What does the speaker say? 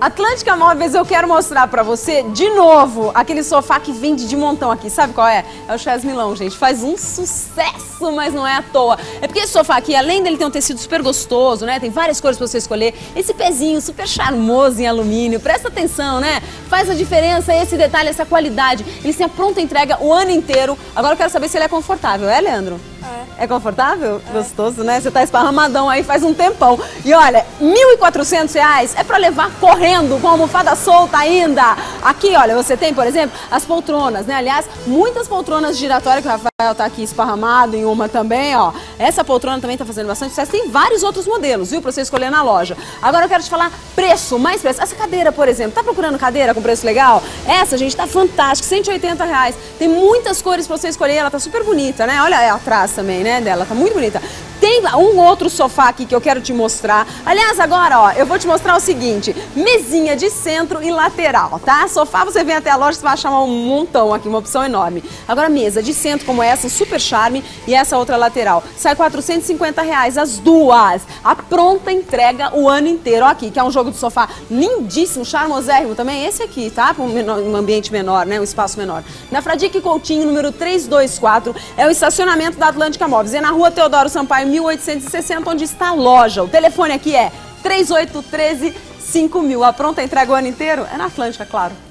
Atlântica Móveis, eu quero mostrar pra você, de novo, aquele sofá que vende de montão aqui. Sabe qual é? É o Chaz Milão, gente. Faz um sucesso, mas não é à toa. É porque esse sofá aqui, além dele ter um tecido super gostoso, né? Tem várias cores pra você escolher. Esse pezinho super charmoso em alumínio. Presta atenção, né? Faz a diferença esse detalhe, essa qualidade. Ele tem a pronta entrega o ano inteiro. Agora eu quero saber se ele é confortável, é, Leandro? É. É confortável? É. Gostoso, né? Você tá esparramadão aí faz um tempão. E olha, R$ 1.400 é para levar correndo com a almofada solta ainda. Aqui, olha, você tem, por exemplo, as poltronas, né? Aliás, muitas poltronas giratórias que o Rafael tá aqui esparramado em uma também, ó. Essa poltrona também tá fazendo bastante sucesso. Tem vários outros modelos, viu? Pra você escolher na loja. Agora eu quero te falar preço, mais preço. Essa cadeira, por exemplo, tá procurando cadeira com preço legal? Essa, gente, tá fantástica, 180 reais. Tem muitas cores pra você escolher, ela tá super bonita, né? Olha atrás também, né, dela, tá muito bonita. Um outro sofá aqui que eu quero te mostrar. Aliás, agora, ó, eu vou te mostrar o seguinte. Mesinha de centro e lateral, tá? Sofá, você vem até a loja, você vai achar um montão aqui, uma opção enorme. Agora, mesa de centro como essa, super charme, e essa outra lateral. Sai 450 reais as duas. A pronta entrega o ano inteiro. Ó aqui, que é um jogo de sofá lindíssimo, charmosérrimo também. Esse aqui, tá? Para um, ambiente menor, né? Um espaço menor. Na Fradique Coutinho, número 324, é o estacionamento da Atlântica Móveis. É na rua Teodoro Sampaio, 1860, onde está a loja. O telefone aqui é 3813 5000. A pronta entrega o ano inteiro? É na Atlântica, claro.